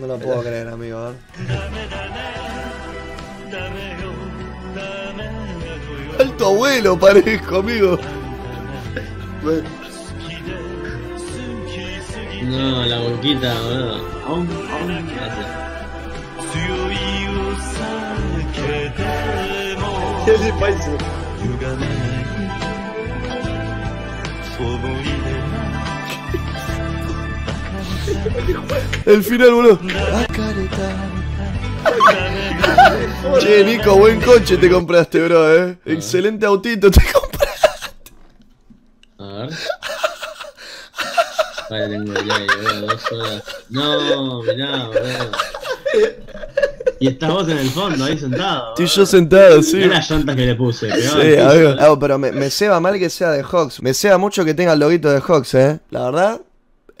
No lo puedo creer, amigo. Alto abuelo parezco, amigo. No, la boquita, boludo. Aún, aún. Gracias. El final, boludo. che, Nico, buen coche te compraste, bro, eh. Excelente autito te compraste. A ver. Vale, tengo boludo, dos horas. No, mirá, boludo. Y estás vos en el fondo, ahí sentado. Estoy yo sentado, sí. Mirá las llantas que le puse, pegaba Sí, amigo. Ah, pero me, me ceba mal que sea de Hawks. Me ceba mucho que tenga el loguito de Hawks, eh. La verdad,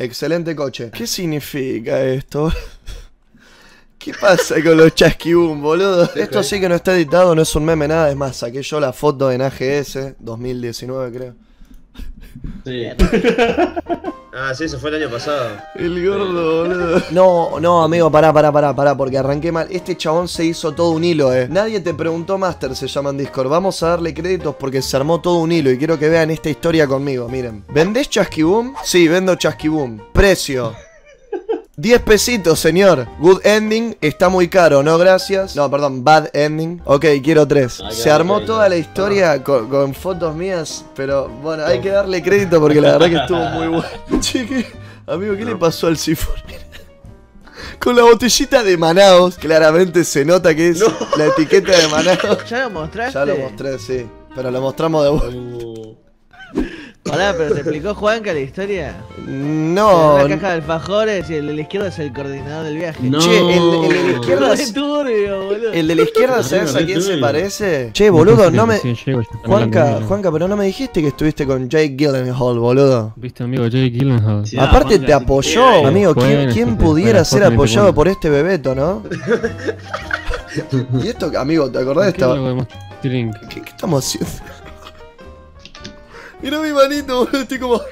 excelente coche. ¿Qué significa esto? ¿Qué pasa con los chasquibum, boludo? Esto sí que no está editado, no es un meme, nada. Es más, saqué yo la foto en AGS 2019, creo. Sí. Ah, sí, eso fue el año pasado. El gordo, boludo. No, no, amigo, pará, pará, pará, pará, porque arranqué mal. Este chabón se hizo todo un hilo, eh. Nadie te preguntó Master, se llama en Discord. Vamos a darle créditos porque se armó todo un hilo y quiero que vean esta historia conmigo, miren. ¿Vendés chasquiboom? Sí, vendo chasquiboom. Precio. 10 pesitos, señor. Good ending. Está muy caro, ¿no? Gracias. No, perdón, bad ending. Ok, quiero 3. Ah, Se armó toda la no. historia con, con fotos mías, pero bueno, hay que darle crédito porque la verdad que estuvo muy bueno. Che, ¿qué- amigo, ¿qué le pasó al sifón? Con la botellita de Manaos, claramente se nota que es la etiqueta de Manaos. ¿Ya lo mostraste? Ya lo mostré, sí. Pero lo mostramos de vuelta. Pará, pero te explicó Juanca la historia. No. La caja de alfajores y el de la izquierda es el coordinador del viaje. no. Che, el- el de la izquierda- Re turbio, boludo. El de la izquierda, ¿sabes a quién se parece? Che, boludo, no me. Juanca. Juanca, pero no me dijiste que estuviste con Jake Gyllenhaal, boludo. Viste, amigo, Jake Gyllenhaal. Sí. Aparte Juanca, te apoyó, sí, amigo. ¿Quién, sí, pudiera ser apoyado por este bebeto, no? y esto, amigo, ¿te acordás de ¿Qué es esta? ¿Qué, qué estamos haciendo? Mira mi manito, boludo, estoy como.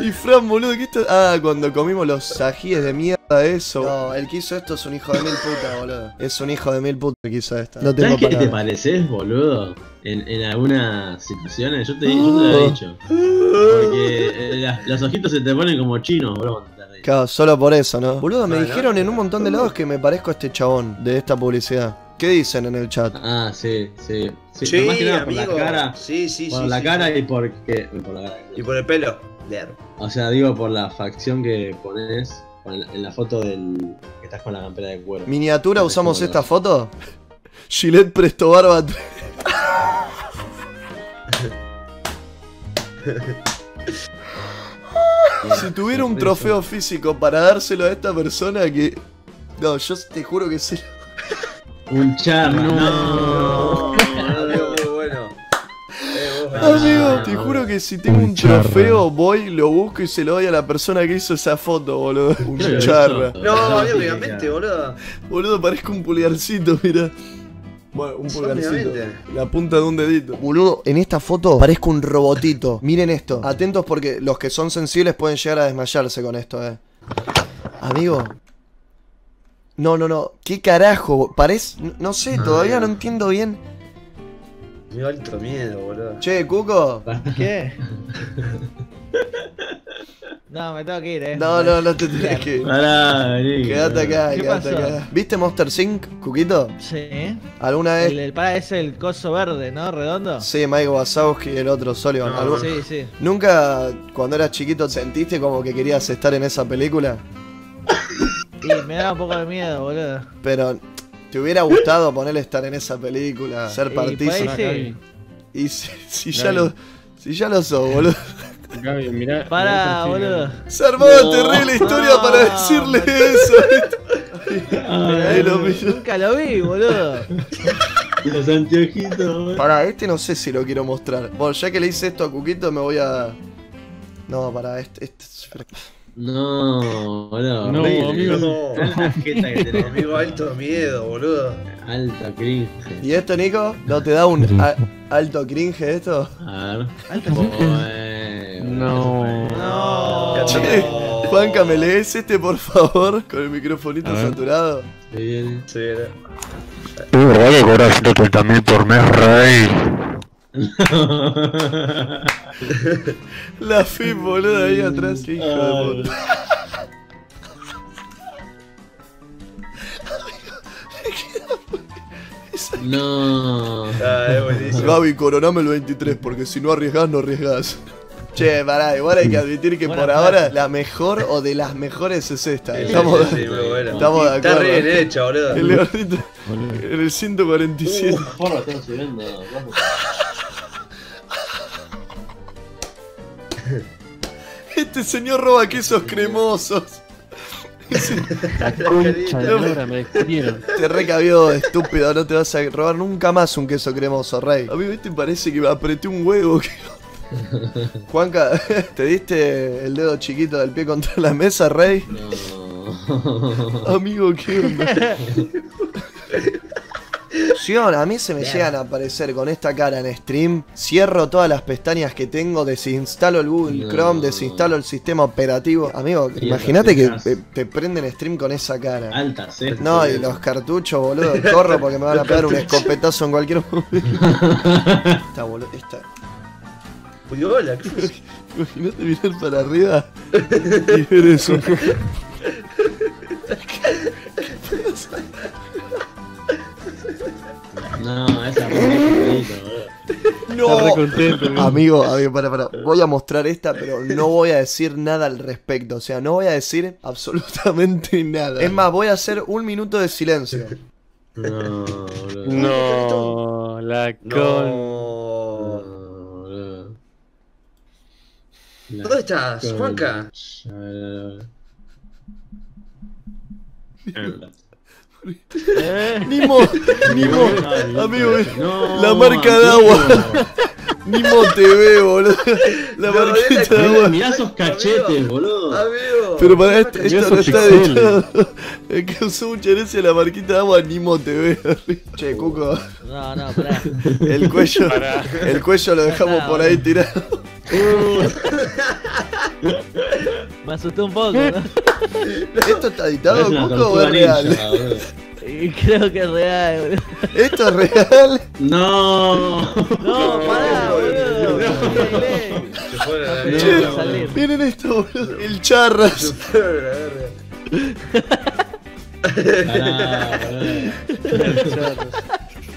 Y Fran, boludo, ¿qué está? Ah, cuando comimos los ajíes de mierda, eso. No, el que hizo esto es un hijo de mil putas, boludo. Es un hijo de mil putas el que hizo esto. No tengo ¿Sabes qué te pareces, boludo? En, en algunas situaciones, yo te, yo te lo he dicho. Porque eh, las- los ojitos se te ponen como chinos, boludo. Claro, solo por eso, ¿no? Boludo, me dijeron en un montón de lados que me parezco a este chabón de esta publicidad. ¿Qué dicen en el chat? Ah, sí, sí. sí Sí, más que nada amigo. por la cara. Sí, sí, por sí. la sí, cara sí. y porque. Por la cara. Y por el pelo. Leer. O sea, digo por la facción que pones en la foto del. que estás con la campera de cuero. ¿Miniatura usamos esta foto? Gillette Presto Barba 3. Si tuviera un trofeo físico para dárselo a esta persona que... No, yo te juro que se... Un charro. No. No. Amigo, muy bueno. Eh, vos, Ah, Amigo, te juro que si tengo un trofeo, voy, lo busco y se lo doy a la persona que hizo esa foto, boludo. Un charra. No, amigo, obviamente, boludo. Boludo, parezco un pulgarcito, mira. Bueno, un pulgarcito. La punta de un dedito. Boludo, en esta foto parezco un robotito. Miren esto. Atentos porque los que son sensibles pueden llegar a desmayarse con esto, eh. Amigo. No, no, no. ¿Qué carajo? Parece. No, no sé, todavía no entiendo bien. Me da alto miedo, boludo. Che, Cuco. ¿Qué? No, me tengo que ir, eh. No, no, no te tenés que. Pará, vení. Quédate acá, ¿Qué quédate pasó? acá. ¿Viste Monster Sync, Cuquito? Sí. ¿Alguna vez? El, el para es el coso verde, ¿no? Redondo. Sí, Mike Wazowski y el otro Sullivan. No, ¿Algún- Sí, sí. ¿Nunca, cuando eras chiquito, sentiste como que querías estar en esa película? Y me da un poco de miedo, boludo. Pero, ¿te hubiera gustado ponerle estar en esa película? Ser Y por ahí partícipe. sí. Y si, si ya lo. Si ya lo sos, boludo. Gaby, mirá. Pará, mirá boludo. Se armó No. terrible historia No, para decirle eso. Ahí lo. Nunca lo vi, boludo. Los anteojitos, boludo. Para, este no sé si lo quiero mostrar. Bueno, ya que le hice esto a Cuquito, me voy a. No, para, este. este es- No, boludo. No, horrible. amigo. No, jeta que tenés. amigo, alto miedo, boludo. Alta cringe. ¿Y esto, Nico? ¿No te da un a- alto cringe esto? A ver. Alto Bueno. No. No. Che. No. Juanca, ¿me lees este por favor? Con el microfonito A ver. saturado. Viene. Sí, era. ¿Es verdad que cobras 130 mil por mes, rey? La FIP, boludo, ahí atrás. Hijo de puta. no. Ah, es buenísimo. Gaby, coroname el 23, porque si no arriesgás, no arriesgás. Che, pará, igual hay que admitir que Buena por ahora la mejor o de las mejores es esta. Sí, Estamos, sí, sí, bueno. estamos de Está acuerdo. re bien hecho, boludo. El leonito en el 147. Uh, porra, están subiendo. Vamos. Este señor roba quesos cremosos. La concha de me despidieron. Te recabió, estúpido, no te vas a robar nunca más un queso cremoso, rey. A mí parece que me apreté un huevo. que- Juanca, ¿te diste el dedo chiquito del pie contra la mesa, rey? No. Amigo, ¿qué onda? A mí se me llegan a aparecer con esta cara en stream. Cierro todas las pestañas que tengo, desinstalo el Google No. Chrome, desinstalo el sistema operativo. Amigo, Sí, imagínate que te, prenden stream con esa cara. Alta cesta. No, y los cartuchos, boludo. Corro porque me van a pegar un escopetazo en cualquier momento. Esta, boludo. Esta. Uy, hola. Imagínate mirar para arriba y ver eso. No, esa boludo. Está contento. Amigo, amigo, para, para. Voy a mostrar esta, pero no voy a decir nada al respecto. O sea, no voy a decir absolutamente nada. Es más, voy a hacer un minuto de silencio. No. No, la con. No. No. La ¿Dónde estás, Juanca? Eh, Nimo, Nimo, amigo, No, la marca de agua. Nimo TV, boludo. La No, marquita de agua. mirá esos cachetes, boludo. Amigo. Pero para esto, esto no está editado. Es que usó mucha herencia la marquita de agua Nimo TV. Che, Cuco, no, no, pará. el cuello, Pará. el cuello lo dejamos por ahí tirado. Me asusté un poco, ¿no? ¿Esto está editado, Es Cuco, o es real? ninja, creo que es real, boludo. ¿Esto es real? No. No, pará, boludo. No, Che, no, salir. miren esto, boludo. El charras. Pará, boludo. ¿Qué dice Nico?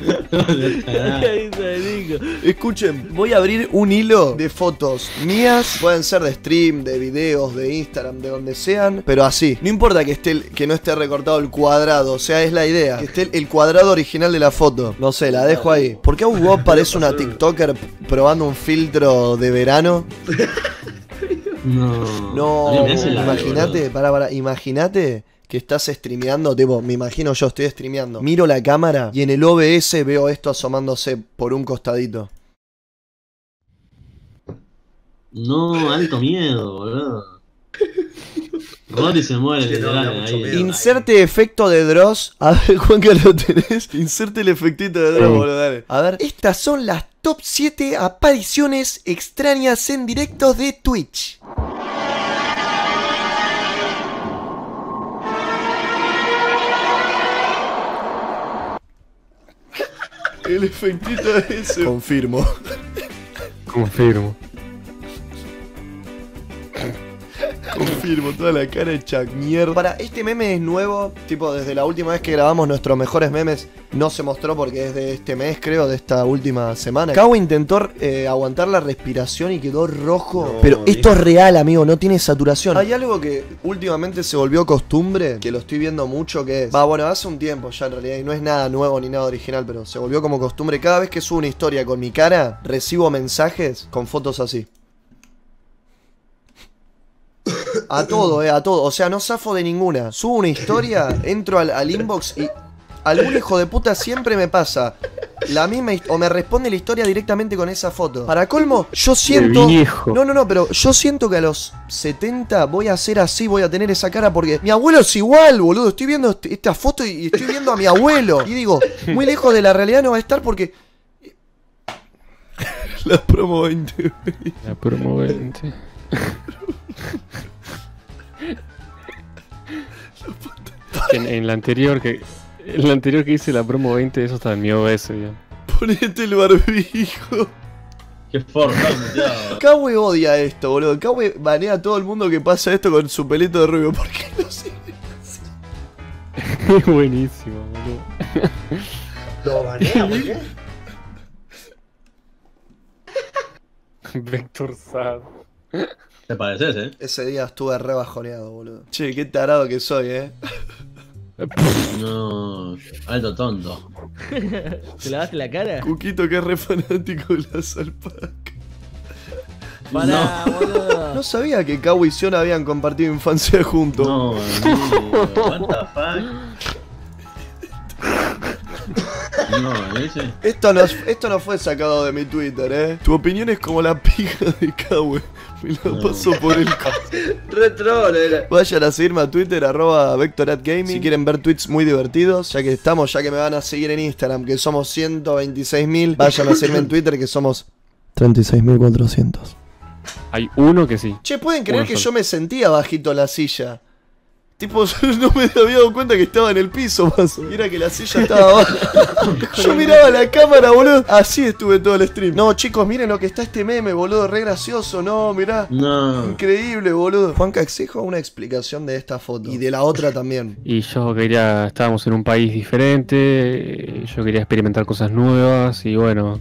Escuchen, voy a abrir un hilo de fotos mías. Pueden ser de stream, de videos, de Instagram, de donde sean. Pero así. No importa que esté el- que no esté recortado el cuadrado. O sea, es la idea. Que esté el cuadrado original de la foto. No sé, la dejo ahí. ¿Por qué Hugo parece una TikToker probando un filtro de verano? No. No, imagínate, para, para, imagínate que estás streameando, tipo, me imagino yo estoy streameando. Miro la cámara y en el OBS veo esto asomándose por un costadito. No, alto miedo, boludo. Rodri se muere, Sí, no, literal, da mucho ahí. miedo. Inserte efecto de Dross. A ver, Juan, que lo tenés. Inserte el efectito de Dross, boludo, dale. A ver, estas son las top 7 apariciones extrañas en directos de Twitch. El efectito de ese. Confirmo. Confirmo. Confirmo, toda la cara hecha mierda. Para, este meme es nuevo, tipo, desde la última vez que grabamos nuestros mejores memes, no se mostró porque es de este mes, creo, de esta última semana. Kawa intentó eh, aguantar la respiración y quedó rojo. No, Pero esto es real, amigo, no tiene saturación. Hay algo que últimamente se volvió costumbre, que lo estoy viendo mucho, que es... Va, bueno, hace un tiempo ya en realidad, y no es nada nuevo ni nada original, pero se volvió como costumbre. Cada vez que subo una historia con mi cara, recibo mensajes con fotos así. A todo, eh, a todo. O sea, no zafo de ninguna. Subo una historia, entro al, al inbox y algún hijo de puta siempre me pasa la misma o me responde la historia directamente con esa foto. Para colmo, yo siento. viejo. No, no, no, pero yo siento que a los 70 voy a ser así, voy a tener esa cara porque mi abuelo es igual, boludo. Estoy viendo este- esta foto y estoy viendo a mi abuelo. Y digo, muy lejos de la realidad no va a estar porque. La promo 20. La promo 20. En, en la anterior que. En la anterior que hice la promo 20, eso estaba en mi OBS, ya. Ponete el barbijo. Qué forma, muchacho. Kawe odia esto, boludo. Kawe banea a todo el mundo que pasa esto con su pelito de rubio. ¿Por qué no sé? Es buenísimo, boludo. Lo banea, ¿por qué? Vector Sad. Te pareces, eh. Ese día estuve re bajoneado, boludo. Che, qué tarado que soy, eh. No, alto tonto. ¿Te lavaste la cara? Cuquito que es re fanático de la salpaca. Pará, boludo. No sabía que Kawe y Sion habían compartido infancia juntos. No, amigo. What the fuck? No, ese. Esto, no, esto no fue sacado de mi Twitter, eh. Tu opinión es como la pija de Kawe. Me la paso por el co- Re troll era. Vayan a seguirme a Twitter, arroba VectoratGaming. Si quieren ver tweets muy divertidos, ya que estamos, ya que me van a seguir en Instagram, que somos 126.000. Vayan a seguirme en Twitter, que somos 36.400. Hay uno que sí. Che, ¿pueden creer Uno que solo. yo me sentía bajito en la silla? Tipo, no me había dado cuenta que estaba en el piso, más. Mira que la silla estaba abajo. Yo miraba la cámara, boludo. Así estuve todo el stream. No, chicos, miren lo que está este meme, boludo. Re gracioso, no, mirá. No. Increíble, boludo. Juanca, exijo una explicación de esta foto. Y de la otra también. Y yo quería. Estábamos en un país diferente. eh, Yo quería experimentar cosas nuevas. Y bueno,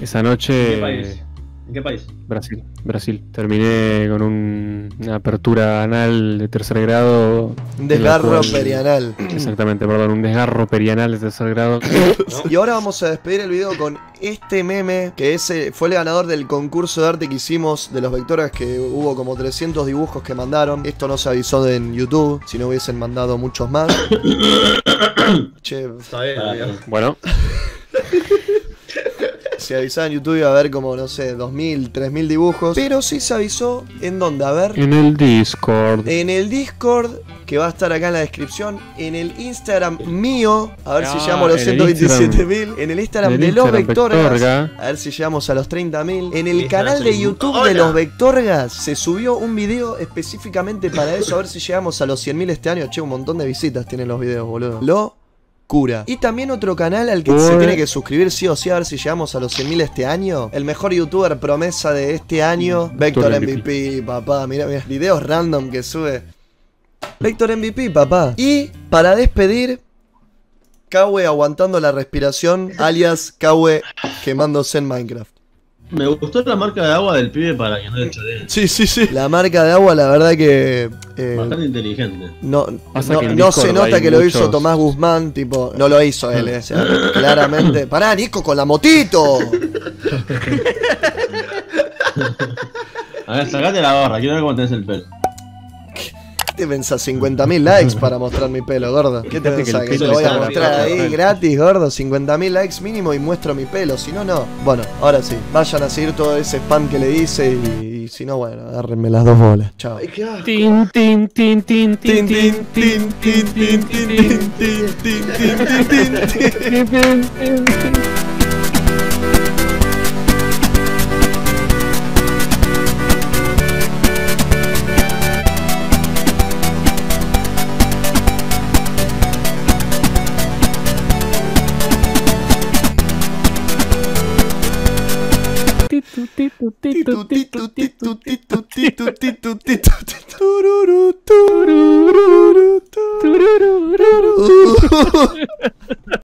esa noche. ¿En qué país? ¿En qué país? Brasil, Brasil. Terminé con un- una apertura anal de tercer grado. Un desgarro cual- perianal. Exactamente, perdón, un desgarro perianal de tercer grado. Y ahora vamos a despedir el video con este meme, que ese fue el ganador del concurso de arte que hicimos de los vectores, que hubo como 300 dibujos que mandaron. Esto no se avisó en YouTube, si no hubiesen mandado muchos más. che, Está bien, Ah, amigo. Bueno, se avisaba en YouTube iba a haber como, no sé, 2000, 3000 dibujos. Pero sí se avisó en dónde, a ver. en el Discord. En el Discord, que va a estar acá en la descripción. En el Instagram mío, a ver si Ah, llegamos a los en el 127.000. En el Instagram en el de los Vectorgas. Vectorga. A ver si llegamos a los 30.000. En el canal de YouTube ¡Hola! de los Vectorgas se subió un video específicamente para eso. A ver si llegamos a los 100.000 este año. Che, un montón de visitas tienen los videos, boludo. Lo cura. Y también otro canal al que se tiene que suscribir sí o sí a ver si llegamos a los 100.000 este año. El mejor youtuber promesa de este año, Vector MVP, papá. Mira, mira, videos random que sube. Vector MVP, papá. Y para despedir, Kawe aguantando la respiración, alias Kawe quemándose en Minecraft. Me gustó la marca de agua del pibe para que no le choreen. Sí, sí, sí. La marca de agua, la verdad que. eh, Bastante inteligente. no, no, no se nota que lo hizo Tomás Guzmán, tipo, no lo hizo él, eh, o sea, claramente. Pará, Nico, con la motito. A ver, sacate la gorra, quiero ver cómo tenés el pelo. ¿Qué te pensás? 50.000 likes para mostrar mi pelo, gordo. ¿Qué te que pensás? Que, te voy a mostrar ahí gratis, gordo. 50.000 likes mínimo y muestro mi pelo. Si no, no. Bueno, ahora sí. Vayan a seguir todo ese spam que le hice y, y si no, bueno, agárrenme las dos bolas. Chao. Ay, qué asco. Tin, tin, tin, tin, tin, Tin, tin, tin, tin, tin, tin, tin, tin, tin, tin, tin, tin, tin. tin, tin, tin. Titu, titu,